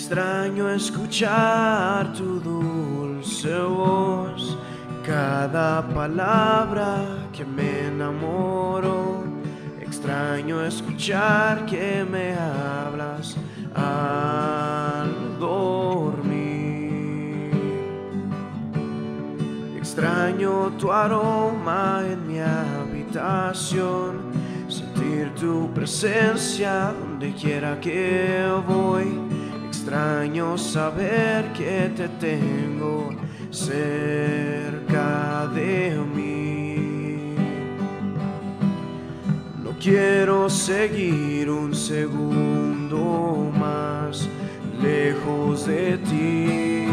Extraño escuchar tu dulce voz, cada palabra que me enamoro. Extraño escuchar que me hablas al dormir. Extraño tu aroma en mi habitación, sentir tu presencia donde quiera que voy. Extraño saber que te tengo cerca de mí. No quiero seguir un segundo más lejos de ti.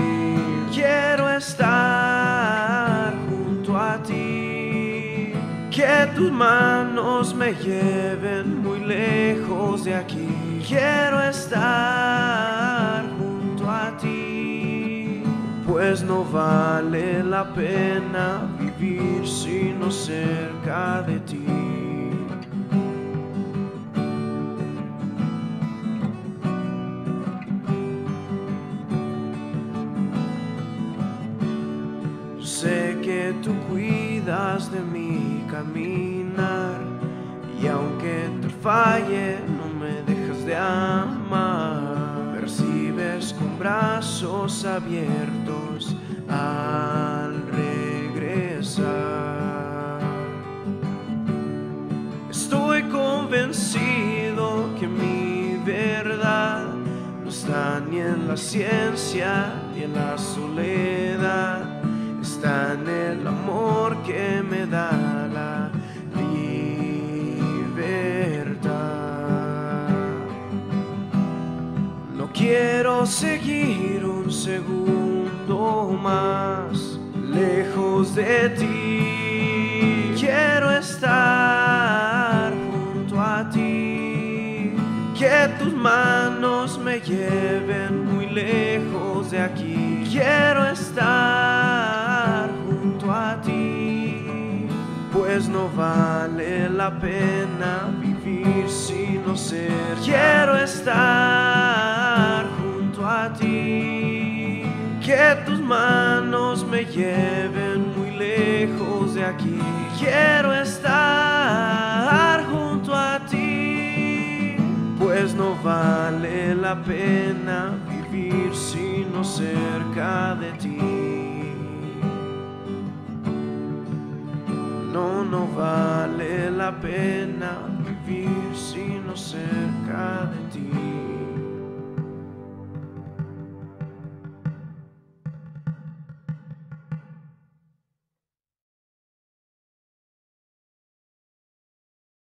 Quiero estar junto a ti. Que tus manos me lleven muy lejos de aquí. Quiero estar Pues no vale la pena vivir sino cerca de ti. Sé que tú cuidas de mi caminar y aunque te falle no me dejas de amar. Con brazos abiertos al regresar. Estoy convencido que mi verdad no está ni en la ciencia ni en la soledad, está en el amor quiero seguir un segundo más lejos de ti. Quiero estar junto a ti. Que tus manos me lleven muy lejos de aquí. Quiero estar junto a ti. Pues no vale la pena vivir sino ser. Quiero estar manos me lleven muy lejos de aquí. Quiero estar junto a ti. Pues no vale la pena vivir sino cerca de ti. No, no vale la pena vivir sino cerca de ti.